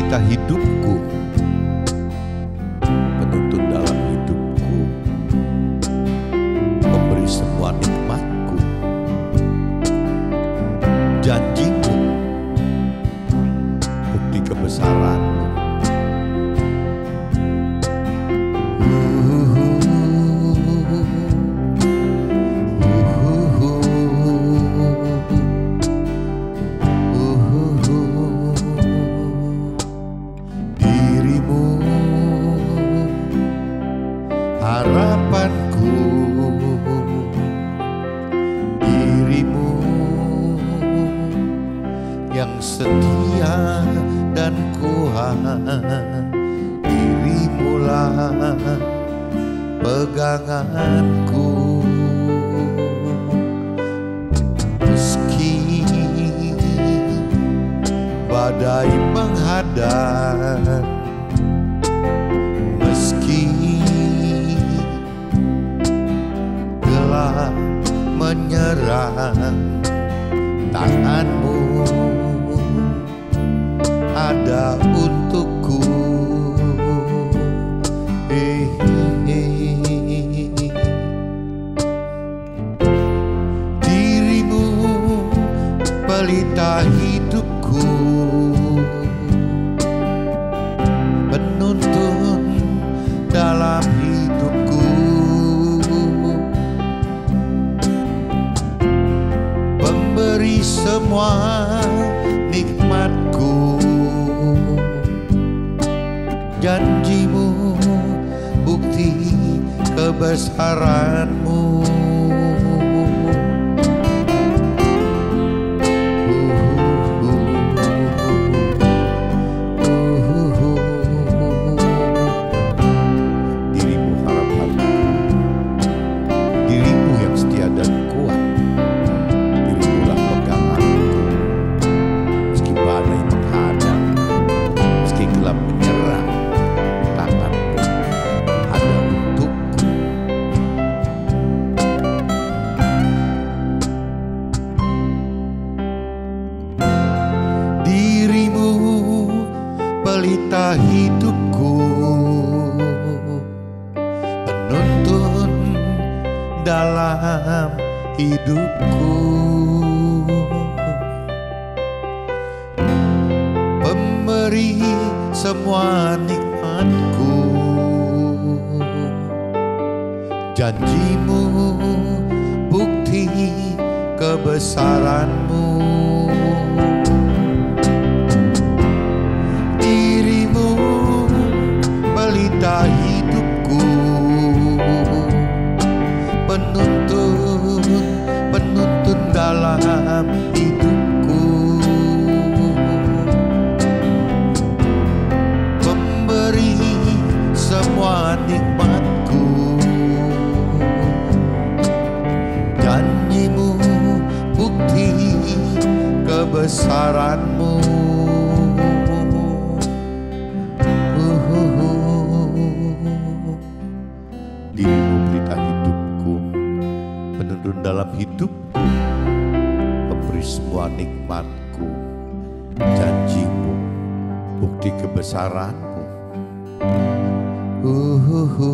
pelita hidupku, setia dan kuat. Dirimulah peganganku. Meski badai menghadang Meski gelap menyerang Tanganmu pelita hidupku. Penuntun dalam hidupku. Pemberi semua nikmatku. Janjimu bukti kebesaranmu pelita hidupku. Penuntun dalam hidupku. Pemberi semua nikmatku. Janjimu bukti kebesaranmu kebesaranmu Dirimu pelita hidupku Penuntun dalam hidupku Pemberi semua nikmatku Janjimu Bukti kebesaranmu uhuhu.